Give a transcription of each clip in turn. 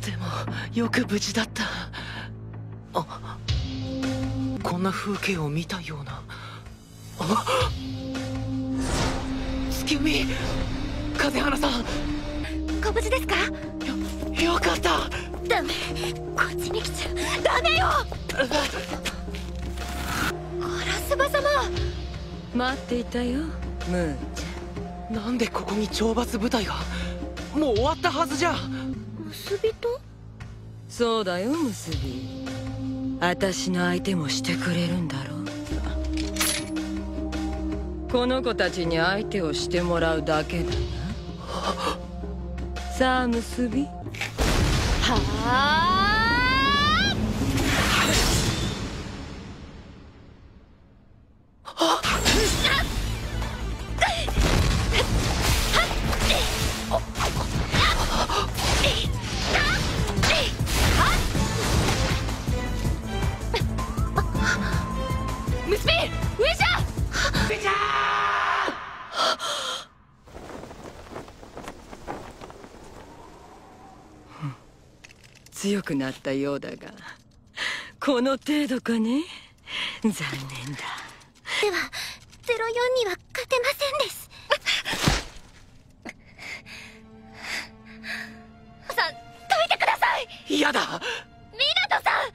でもよく無事だった。あこんな風景を見たような。あ月海！風花さん！ご無事ですか？よよかった！ダメ！こっちに来ちゃダメよ！ガラスバ様！待っていたよ。ムー。ンちなんでここに懲罰部隊が？もう終わったはずじゃ！結びと？ゃんそうだよ結び私の相手もしてくれるんだろう。この子たちに相手をしてもらうだけだな。さあ結びはあ？強くなったようだがこの程度かね？残念だ。では04には勝てませんです。さんどいてください！嫌だ！湊さん！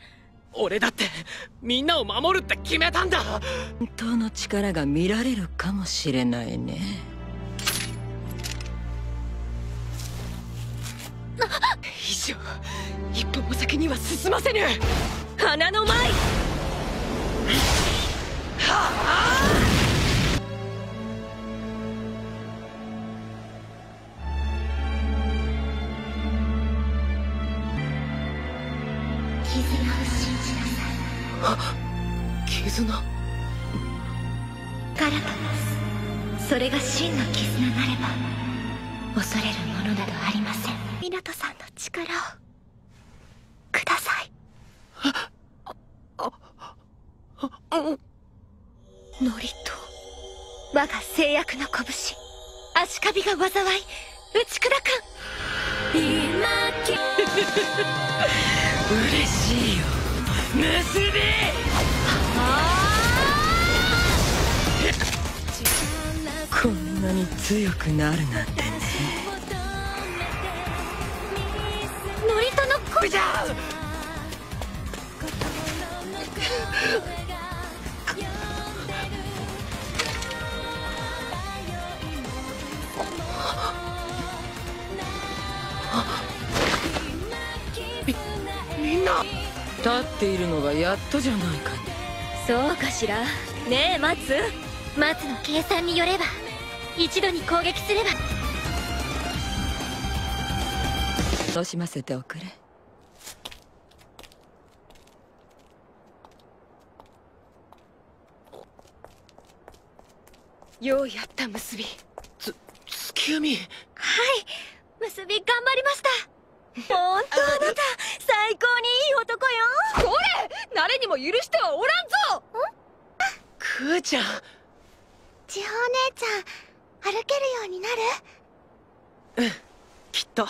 俺だってみんなを守るって決めたんだ！本当の力が見られるかもしれないね。以上一歩も先には進ませぬ。花の舞絆を信じなさい絆ガラパゴス。それが真の絆なれば恐れるものなどありません。湊さんの力をくださいノリと我が制約の拳。足首が災い。打ち砕かん今嬉しいよ。結びこんなに強くなるなんてね。ノリとの声じゃみんな。立っているのがやっとじゃないかね。そうかしら。ねえ松松の計算によれば。一度に攻撃すれば。楽しませておくれ。ようやった結びつ月海はい。結び頑張りました。本当あなた。最高にいい男よ。これ誰にも許してはおらんぞ。クーちゃん。千穂お姉ちゃん歩けるようになる？きっと